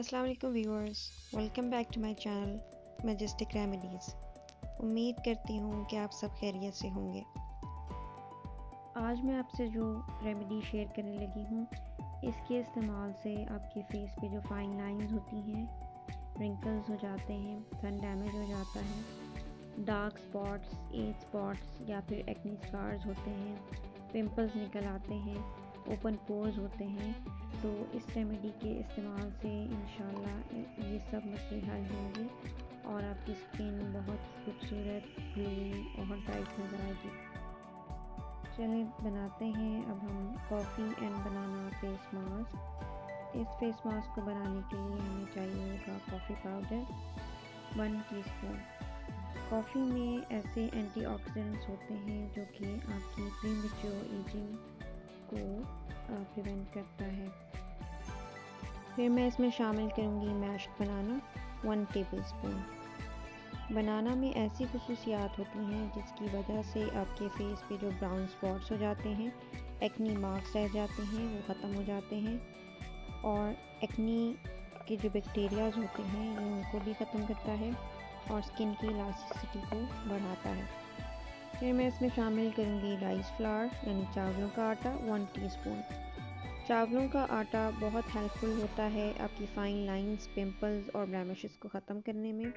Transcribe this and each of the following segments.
अस्सलाम वालेकुम viewers, welcome back to my channel majestic remedies. उम्मीद करती हूँ कि आप सब खैरियत से होंगे। आज मैं आपसे जो रेमेडी शेयर करने लगी हूँ, इसके इस्तेमाल से आपके फेस पे जो फाइन लाइंस होती हैं, रिंकल्स हो जाते हैं, सन डैमेज हो जाता है, डार्क स्पॉट्स, एज स्पॉट्स या फिर एक्नी स्कार्स होते हैं, पिंपल्स निकल आते हैं ओपन पोर्स होते हैं तो इस रेमेडी के इस्तेमाल से इन ये सब मसले हल होंगे और आपकी स्किन बहुत खूबसूरत ग्लोइंग और टाइट नज़र आएगी। चलिए, बनाते हैं। अब हम coffee and banana face mask इस फेस मास्क को बनाने के लिए हमें चाहिए होगा coffee powder one teaspoon coffee में ऐसे एंटीऑक्सीडेंट्स होते हैं जो कि आपकी प्री एजिंग को प्रिवेंट करता है। फिर मैं इसमें शामिल करूँगी mash banana one tablespoon banana में ऐसी खसूसियात होती हैं जिसकी वजह से आपके फेस पे जो ब्राउन स्पॉट्स हो जाते हैं एक्नी मार्क्स रह जाते हैं, वो ख़त्म हो जाते हैं। और एक्नी के जो बैक्टीरियाज होते हैं, ये उनको भी ख़त्म करता है और स्किन की इलास्टिसिटी को बढ़ाता है। फिर मैं इसमें शामिल करूँगी राइस फ्लावर यानी चावलों का आटा वन टीस्पून चावलों का आटा बहुत हेल्पफुल होता है आपकी फ़ाइन लाइंस पिंपल्स और ब्लैमिशेस को ख़त्म करने में।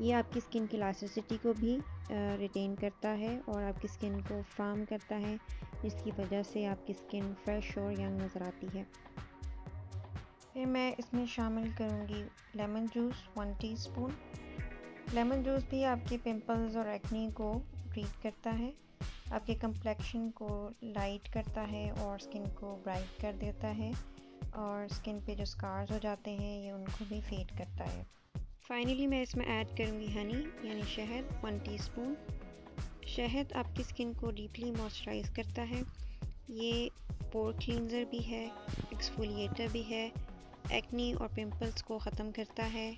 ये आपकी स्किन की इलास्टिसिटी को भी रिटेन करता है और आपकी स्किन को फार्म करता है, जिसकी वजह से आपकी स्किन फ्रेश और यंग नज़र आती है। फिर मैं इसमें शामिल करूँगी lemon juice one teaspoon lemon juice भी आपके पिंपल्स और एक्नी को ट्रीट करता है। आपके कम्प्लेक्शन को लाइट करता है और स्किन को ब्राइट कर देता है और स्किन पे जो स्कार्स हो जाते हैं, ये उनको भी फेड करता है। फाइनली मैं इसमें ऐड करूँगी हनी यानी शहद वन टीस्पून शहद आपकी स्किन को डीपली मॉइस्चराइज करता है। ये पोर क्लींजर भी है एक्सफोलिएटर भी है एक्नी और पिंपल्स को ख़त्म करता है।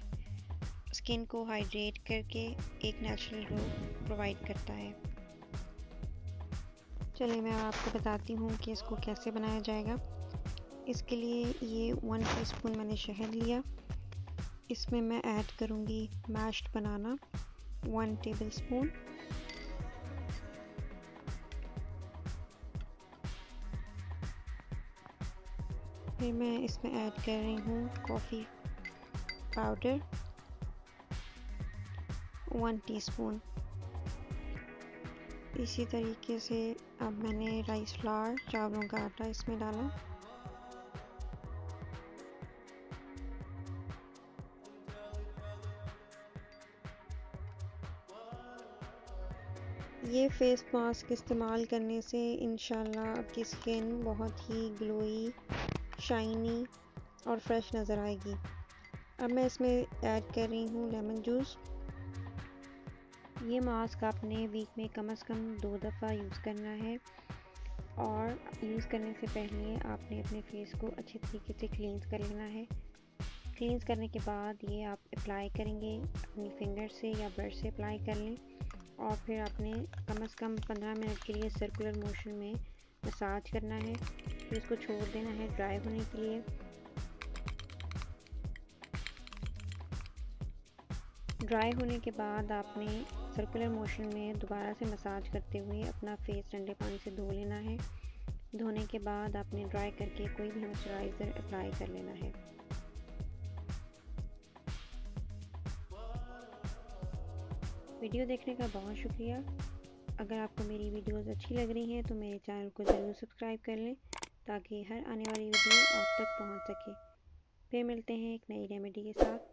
स्किन को हाइड्रेट करके एक नेचुरल ग्लो प्रोवाइड करता है। चलिए मैं आपको बताती हूँ कि इसको कैसे बनाया जाएगा। इसके लिए ये वन टीस्पून मैंने शहद लिया। इसमें मैं ऐड करूँगी mashed banana one tablespoon फिर मैं इसमें ऐड कर रही हूँ कॉफ़ी पाउडर वन टीस्पून इसी तरीके से अब मैंने राइस फ्लावर चावलों का आटा इसमें डाला। ये फेस मास्क इस्तेमाल करने से इन आपकी स्किन बहुत ही ग्लोई शाइनी और फ्रेश नज़र आएगी। अब मैं इसमें ऐड कर रही हूँ लेमन जूस ये मास्क आपने वीक में कम से कम दो दफ़ा यूज़ करना है और यूज़ करने से पहले आपने अपने फेस को अच्छे तरीके से क्लींस कर लेना है। क्लींस करने के बाद ये आप अप्लाई करेंगे अपनी फिंगर से या ब्रश से अप्लाई कर लें और फिर आपने कम से कम पंद्रह मिनट के लिए सर्कुलर मोशन में मसाज करना है। फिर इसको छोड़ देना है ड्राई होने के लिए। ड्राई होने के बाद आपने सर्कुलर मोशन में दोबारा से मसाज करते हुए अपना फेस ठंडे पानी से धो लेना है। धोने के बाद आपने ड्राई करके कोई भी मॉइस्चराइज़र अप्लाई कर लेना है। वीडियो देखने का बहुत शुक्रिया। अगर आपको मेरी वीडियोस अच्छी लग रही हैं तो मेरे चैनल को ज़रूर सब्सक्राइब कर लें, ताकि हर आने वाली वीडियो आप तक पहुँच सके। फिर मिलते हैं एक नई रेमेडी के साथ।